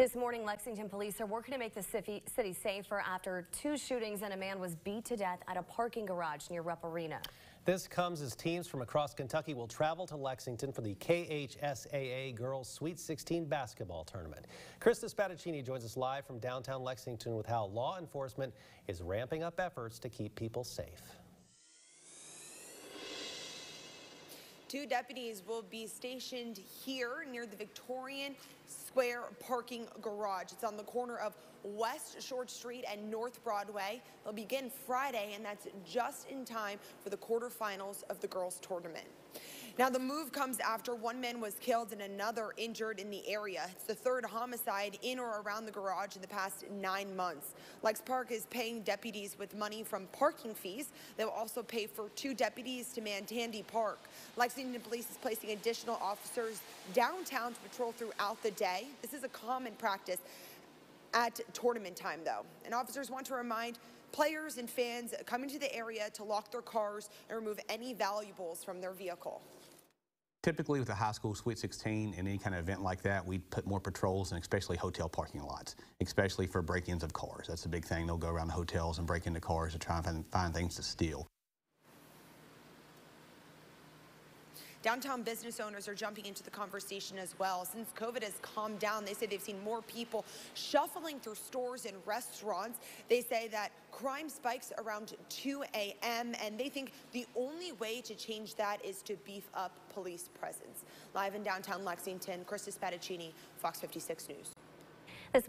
This morning, Lexington police are working to make the city safer after two shootings and a man was beat to death at a parking garage near Rupp Arena. This comes as teams from across Kentucky will travel to Lexington for the KHSAA Girls Sweet 16 basketball tournament. Krista Spadaccini joins us live from downtown Lexington with how law enforcement is ramping up efforts to keep people safe. Two deputies will be stationed here near the Victorian Square parking garage. It's on the corner of West Short Street and North Broadway. They'll begin Friday, and that's just in time for the quarterfinals of the girls' tournament. Now, the move comes after one man was killed and another injured in the area. It's the third homicide in or around the garage in the past nine months. Lex Park is paying deputies with money from parking fees. They'll also pay for two deputies to man Tandy Park. Lexington Police is placing additional officers downtown to patrol throughout the day. This is a common practice at tournament time, though. And officers want to remind players and fans coming to the area to lock their cars and remove any valuables from their vehicle. Typically with a high school Sweet 16 and any kind of event like that, we'd put more patrols and especially hotel parking lots, especially for break-ins of cars. That's a big thing. They'll go around the hotels and break into cars to try and find, find things to steal. Downtown business owners are jumping into the conversation as well. Since COVID has calmed down, they say they've seen more people shuffling through stores and restaurants. They say that crime spikes around 2 a.m. and they think the only way to change that is to beef up police presence. Live in downtown Lexington, Krista Spadaccini, Fox 56 News. This